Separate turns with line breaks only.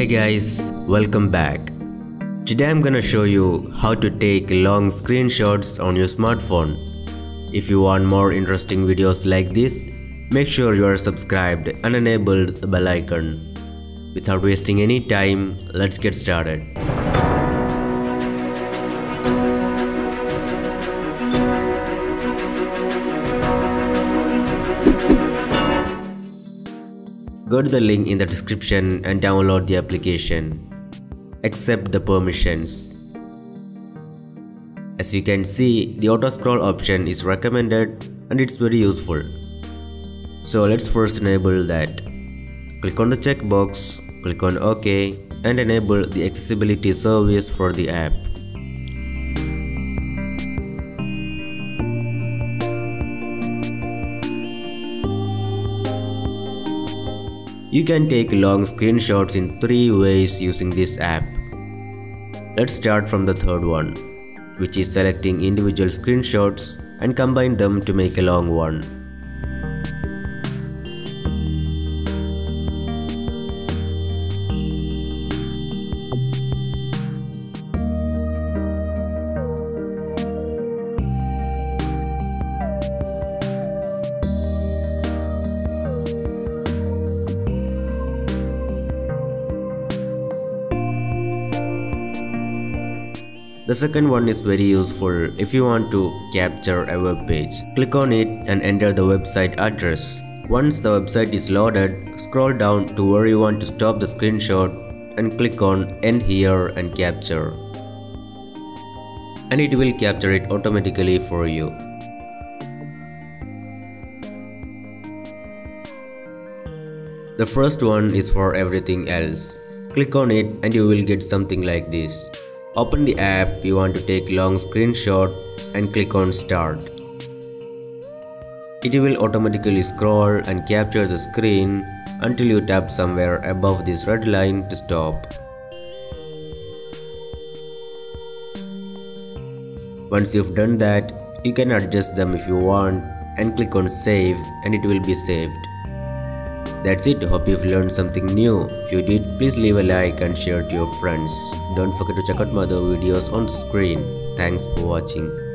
Hey guys, welcome back. Today I'm gonna show you how to take long screenshots on your smartphone. If you want more interesting videos like this, make sure you are subscribed and enabled the bell icon. Without wasting any time, let's get started. Go to the link in the description and download the application. Accept the permissions. As you can see, the auto scroll option is recommended and it's very useful. So let's first enable that. Click on the checkbox, click on OK and enable the accessibility service for the app. You can take long screenshots in three ways using this app. Let's start from the third one, which is selecting individual screenshots and combine them to make a long one. The second one is very useful if you want to capture a web page. Click on it and enter the website address. Once the website is loaded, scroll down to where you want to stop the screenshot and click on end here and capture. And it will capture it automatically for you. The first one is for everything else. Click on it and you will get something like this. Open the app you want to take long screenshot and click on start. It will automatically scroll and capture the screen until you tap somewhere above this red line to stop. Once you've done that, you can adjust them if you want and click on save and it will be saved. That's it, hope you've learned something new. If you did, please leave a like and share to your friends. Don't forget to check out my other videos on the screen. Thanks for watching.